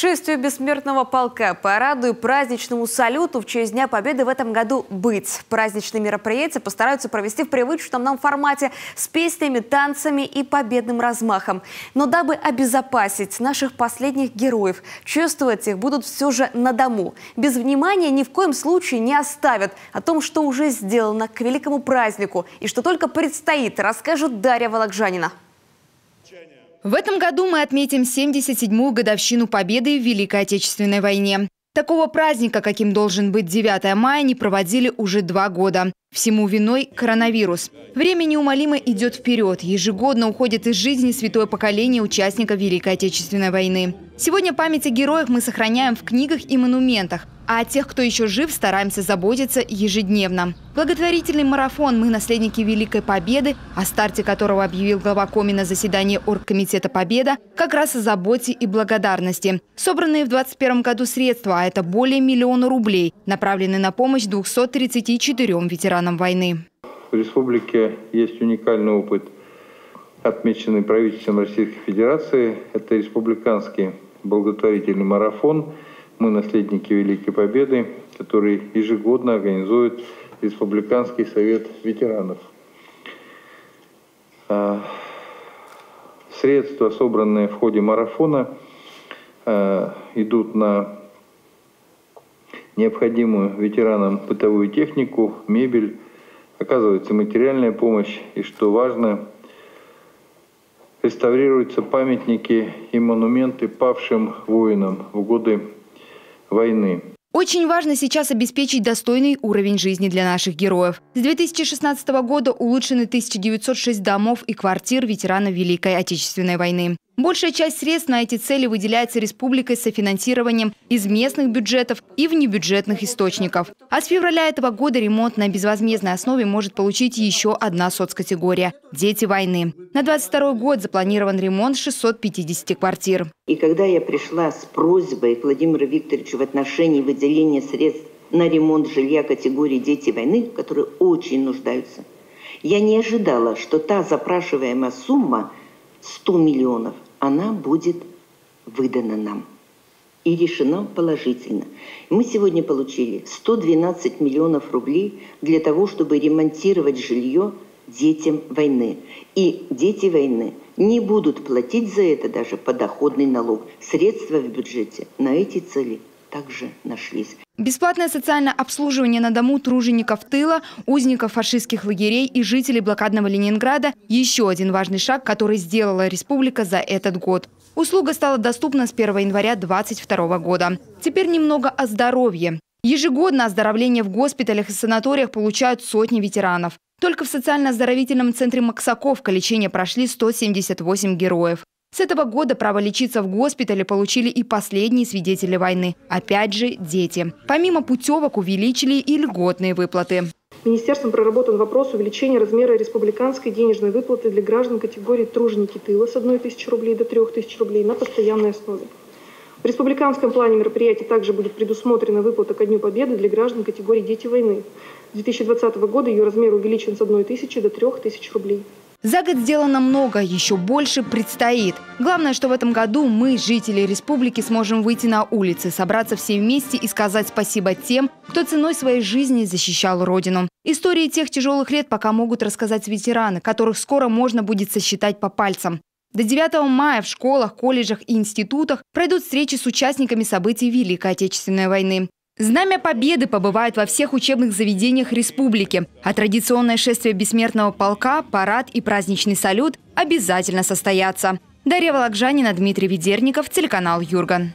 Шествию бессмертного полка, параду и праздничному салюту в честь Дня Победы в этом году быть. Праздничные мероприятия постараются провести в привычном нам формате с песнями, танцами и победным размахом. Но дабы обезопасить наших последних героев, чувствовать их будут все же на дому. Без внимания ни в коем случае не оставят. О том, что уже сделано к великому празднику и что только предстоит, расскажет Дарья Волокжанина. В этом году мы отметим 77-ю годовщину Победы в Великой Отечественной войне. Такого праздника, каким должен быть 9 мая, не проводили уже два года. Всему виной коронавирус. Время неумолимо идет вперед. Ежегодно уходит из жизни святое поколение участников Великой Отечественной войны. Сегодня память о героях мы сохраняем в книгах и монументах а о тех, кто еще жив, стараемся заботиться ежедневно. Благотворительный марафон «Мы наследники Великой Победы», о старте которого объявил глава Коми на заседании Оргкомитета «Победа», как раз о заботе и благодарности. Собранные в 2021 году средства, а это более миллиона рублей, направлены на помощь 234 ветеранам войны. В республике есть уникальный опыт, отмеченный правительством Российской Федерации. Это республиканский благотворительный марафон – мы наследники Великой Победы, который ежегодно организует Республиканский совет ветеранов. А, средства, собранные в ходе марафона, а, идут на необходимую ветеранам бытовую технику, мебель, оказывается материальная помощь и, что важно, реставрируются памятники и монументы павшим воинам в годы войны. Очень важно сейчас обеспечить достойный уровень жизни для наших героев. С 2016 года улучшены 1906 домов и квартир ветеранов Великой Отечественной войны. Большая часть средств на эти цели выделяется республикой со финансированием из местных бюджетов и внебюджетных источников. А с февраля этого года ремонт на безвозмездной основе может получить еще одна соцкатегория – дети войны. На 22 год запланирован ремонт 650 квартир. И когда я пришла с просьбой к Владимиру Викторовичу в отношении выделения средств на ремонт жилья категории «Дети войны», которые очень нуждаются, я не ожидала, что та запрашиваемая сумма 100 миллионов – она будет выдана нам. И решено положительно. Мы сегодня получили 112 миллионов рублей для того, чтобы ремонтировать жилье детям войны. И дети войны не будут платить за это даже подоходный налог. Средства в бюджете на эти цели также нашлись. Бесплатное социальное обслуживание на дому тружеников тыла, узников фашистских лагерей и жителей блокадного Ленинграда – еще один важный шаг, который сделала республика за этот год. Услуга стала доступна с 1 января 2022 года. Теперь немного о здоровье. Ежегодно оздоровление в госпиталях и санаториях получают сотни ветеранов. Только в социально-оздоровительном центре Максаковка лечение прошли 178 героев. С этого года право лечиться в госпитале получили и последние свидетели войны. Опять же, дети. Помимо путевок увеличили и льготные выплаты. Министерством проработан вопрос увеличения размера республиканской денежной выплаты для граждан категории труженики тыла с 1 тысячи рублей до 3 тысяч рублей на постоянной основе. В республиканском плане мероприятий также будет предусмотрена выплата ко Дню Победы для граждан категории «Дети войны». С 2020 года ее размер увеличен с 1 тысячи до 3 тысяч рублей. За год сделано много, еще больше предстоит. Главное, что в этом году мы, жители республики, сможем выйти на улицы, собраться все вместе и сказать спасибо тем, кто ценой своей жизни защищал Родину. Истории тех тяжелых лет пока могут рассказать ветераны, которых скоро можно будет сосчитать по пальцам. До 9 мая в школах, колледжах и институтах пройдут встречи с участниками событий Великой Отечественной войны. Знамя Победы побывает во всех учебных заведениях республики. А традиционное шествие бессмертного полка, парад и праздничный салют обязательно состоятся. Дарья Волокжанина, Дмитрий Ведерников, телеканал «Юрган».